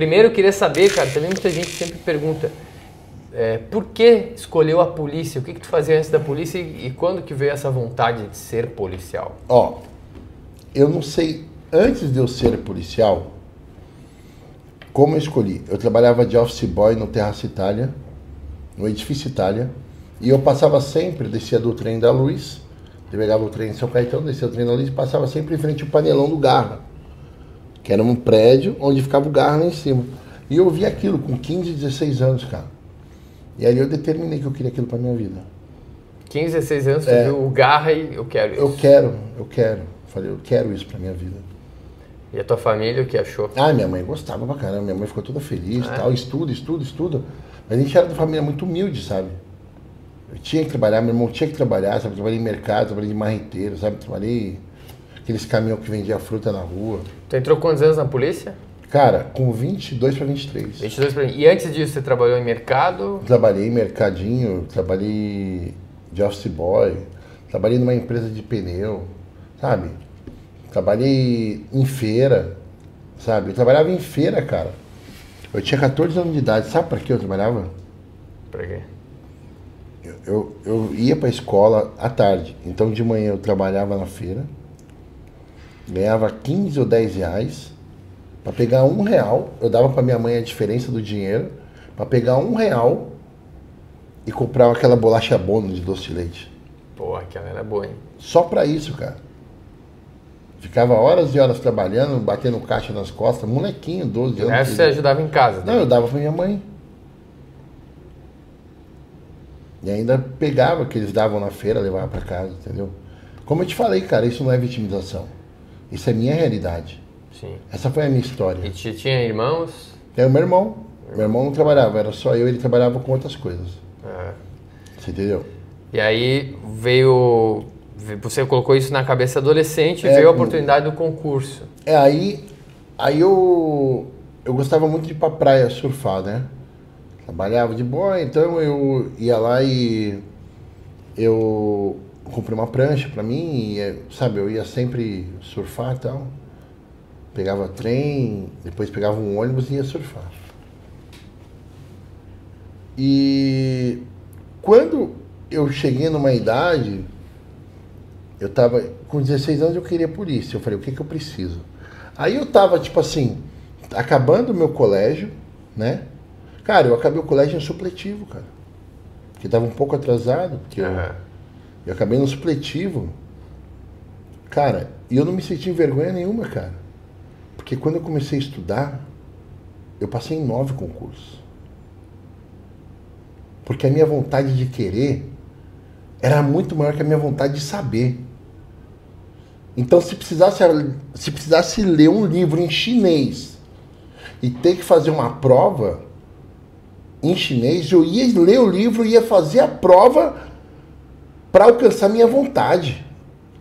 Primeiro eu queria saber, cara, também muita gente sempre pergunta, é, por que escolheu a polícia? O que, que tu fazia antes da polícia e, e quando que veio essa vontade de ser policial? Ó, eu não sei, antes de eu ser policial, como eu escolhi. Eu trabalhava de office boy no Terraço Itália, no edifício Itália, e eu passava sempre, descia do trem da luz, pegava o trem em São Caetano, descia do trem da luz passava sempre em frente ao panelão do Garra, que era um prédio onde ficava o Garra lá em cima. E eu vi aquilo com 15, 16 anos, cara. E aí eu determinei que eu queria aquilo pra minha vida. 15, 16 anos, É. viu o garra e eu quero isso. Eu quero, eu quero. Falei, eu quero isso pra minha vida. E a tua família, o que achou? Ah, minha mãe gostava pra caramba, minha mãe ficou toda feliz Ah, tal, estuda, estuda, estuda. Mas a gente era de família muito humilde, sabe? Eu tinha que trabalhar, meu irmão tinha que trabalhar, sabe? Trabalhei em mercado, trabalhei de marreteiro, sabe? Trabalhei aqueles caminhão que vendia fruta na rua. Tu entrou quantos anos na polícia? Cara, com 22 para 23. 22 pra... E antes disso você trabalhou em mercado? Trabalhei em mercadinho, trabalhei de office boy, trabalhei numa empresa de pneu, sabe? Trabalhei em feira, sabe? Eu trabalhava em feira, cara. Eu tinha 14 anos de idade. Sabe para que eu trabalhava? Pra quê? Eu, eu, eu ia para a escola à tarde. Então de manhã eu trabalhava na feira, ganhava 15 ou 10 reais. Para pegar um real, eu dava para minha mãe a diferença do dinheiro. Para pegar um real e comprar aquela bolacha bônus de doce de leite. Pô, aquela era boa, hein? Só para isso, cara. Ficava horas e horas trabalhando, batendo caixa nas costas, molequinho, 12 O anos. resto você ajudava em casa. Não, eu dava pra minha mãe. E ainda pegava que eles davam na feira, levava pra casa, entendeu? Como eu te falei, cara, isso não é vitimização. Isso é minha realidade. Sim. Essa foi a minha E história. te- tinha irmãos? Tem o meu irmão. Meu irmão não trabalhava, era só eu, ele trabalhava com outras coisas. É. Você entendeu? E aí veio. Você colocou isso na cabeça adolescente e É, veio a com- oportunidade do concurso. É, aí, aí eu, eu gostava muito de ir pra praia surfar, né? Trabalhava de boa, então eu ia lá e eu comprei uma prancha pra mim, e, sabe, eu ia sempre surfar e tal. Pegava trem, depois pegava um ônibus e ia surfar. E quando eu cheguei numa idade, eu tava com 16 anos eu queria polícia. Eu falei, o que que eu preciso? Aí eu tava tipo assim, acabando o meu colégio, né? Cara, eu acabei o colégio em supletivo, cara. Porque tava um pouco atrasado, porque eu, Aham. Eu acabei no supletivo. Cara, e eu não me senti vergonha nenhuma, cara. Porque quando eu comecei a estudar, eu passei em nove concursos. Porque a minha vontade de querer era muito maior que a minha vontade de saber. Então, se precisasse, se precisasse ler um livro em chinês e ter que fazer uma prova em chinês, eu ia ler o livro e ia fazer a prova para alcançar minha vontade,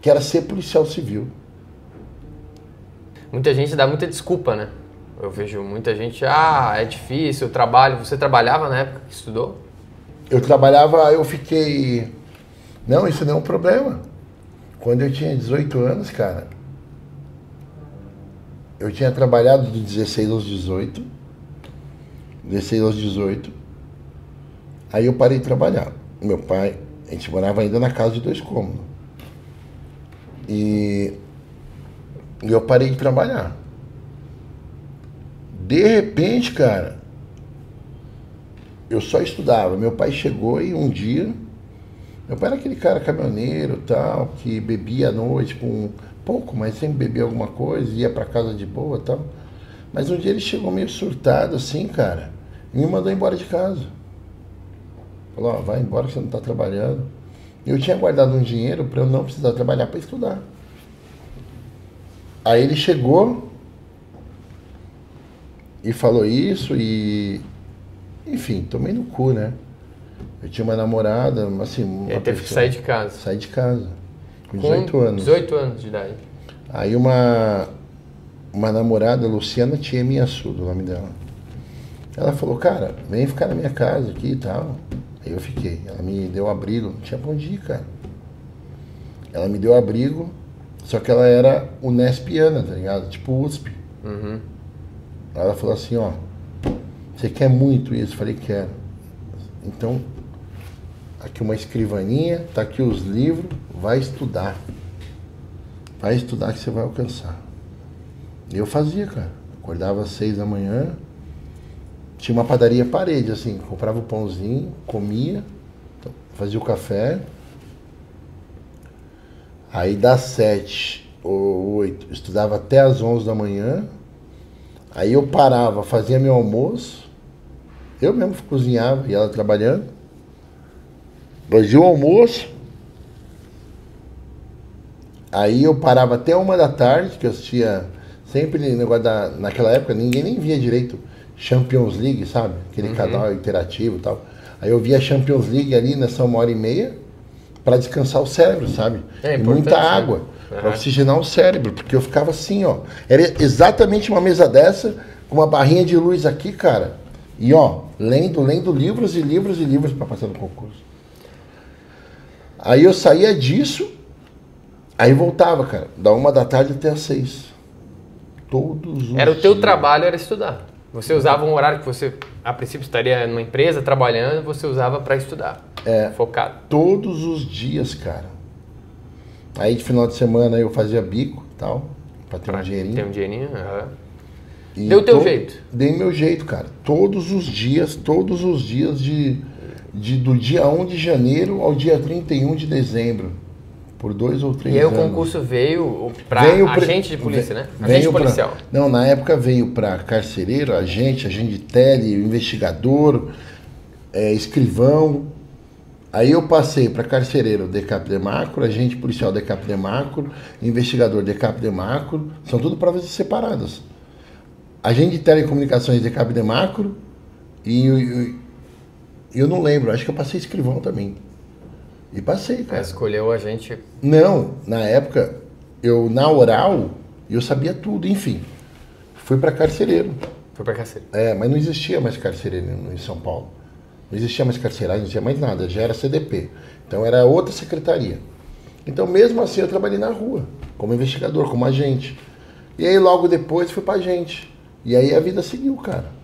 que era ser policial civil. Muita gente dá muita desculpa, né? Eu vejo muita gente, ah, é difícil, eu trabalho. Você trabalhava na época que estudou? Eu trabalhava, eu fiquei. Não, isso não é um problema. Quando eu tinha 18 anos, cara, eu tinha trabalhado de 16 aos 18. 16 aos 18. Aí eu parei de trabalhar. Meu pai, a gente morava ainda na casa de dois cômodos. E, e eu parei de trabalhar. De repente, cara, eu só estudava. Meu pai chegou e um dia. Meu pai era aquele cara caminhoneiro tal, que bebia à noite com pouco, mas sempre bebia alguma coisa, ia pra casa de boa tal. Mas um dia ele chegou meio surtado assim, cara, e me mandou embora de casa. Falou, ó, vai embora que você não tá trabalhando. Eu tinha guardado um dinheiro para eu não precisar trabalhar para estudar. Aí ele chegou e falou isso e enfim, tomei no cu, né? Eu tinha uma namorada, assim, uma E aí teve que sair de casa. Saí de casa. Com Com 18 anos. 18 anos de idade. Aí uma, uma namorada, Luciana Tiemi Assudo, o nome dela. Ela falou, cara, vem ficar na minha casa aqui e tal. Eu fiquei. Ela me deu abrigo, não tinha pra onde ir, cara. Ela me deu abrigo, só que ela era unespiana, tá ligado? Tipo USP. Uhum. Ela falou assim, ó, Você quer muito isso? Eu falei, quero. Então, aqui uma escrivaninha, tá aqui os livros, vai estudar. Vai estudar que você vai alcançar. E eu fazia, cara. Acordava às seis da manhã, tinha uma padaria parede, assim, comprava o pãozinho, comia, fazia o café. Aí das sete ou oito, estudava até as onze da manhã. Aí eu parava, fazia meu almoço. Eu mesmo cozinhava e ela trabalhando. Fazia o almoço. Aí eu parava até uma da tarde, que eu assistia sempre negócio da. Naquela época ninguém nem via direito Champions League, sabe? Aquele uhum. canal interativo e tal. Aí eu via Champions League ali nessa uma hora e meia para descansar o cérebro, sabe? É e muita água uhum. para oxigenar o cérebro, porque eu ficava assim, ó. Era exatamente uma mesa dessa, com uma barrinha de luz aqui, cara. E ó, lendo, lendo livros e livros e livros para passar no concurso. Aí eu saía disso, aí voltava, cara, da uma da tarde até as seis. Todos os Era o teu dias. trabalho, era estudar. Você usava um horário que você, a princípio, estaria numa empresa trabalhando, você usava para estudar. É. Focado. Todos os dias, cara. Aí de final de semana eu fazia bico tal, para ter pra um dinheirinho. Ter um dinheirinho, uhum. Deu o teu jeito? Dei meu jeito, cara. Todos os dias, todos os dias de, de do dia 1 de janeiro ao dia 31 de dezembro. Por dois ou três anos. E aí o concurso veio para agente de polícia, né? Agente policial. Pra, não, na época veio para carcereiro, agente, agente de tele, investigador, é, escrivão. Aí eu passei para carcereiro DECAP de macro, agente policial DECAP de macro, investigador DECAP de macro, são tudo provas separadas. Agente de telecomunicações DECAP de macro e eu, eu não lembro, acho que eu passei escrivão também. E passei, cara. escolheu a gente. Não, na época, eu na oral, eu sabia tudo, enfim. Fui para carcereiro. Foi para carcereiro. É, mas não existia mais carcereiro em São Paulo. Não existia mais carceragem, não existia mais nada, já era CDP. Então era outra secretaria. Então mesmo assim eu trabalhei na rua, como investigador, como agente. E aí logo depois fui para agente. E aí a vida seguiu, cara.